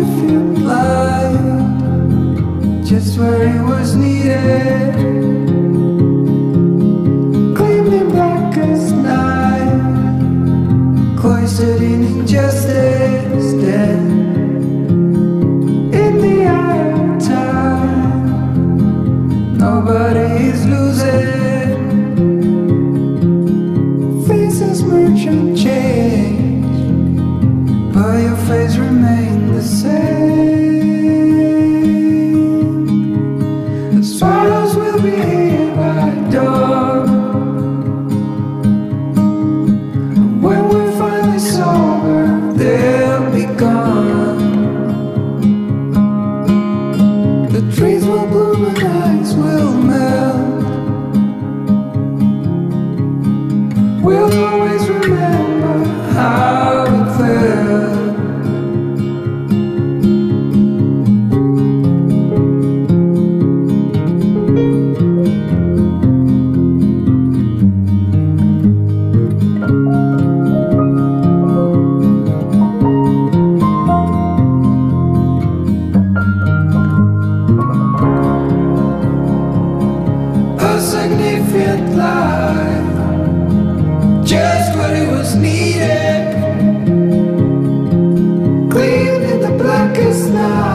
if you lied Just where it was needed Gleaming black as night. Cloistered in injustice. Dead. In the eye of time. Nobody is losing. Faces merge change. The swallows will be here by dawn. When we're finally sober, they'll be gone. The trees will bloom and ice will melt. We'll always remember is now.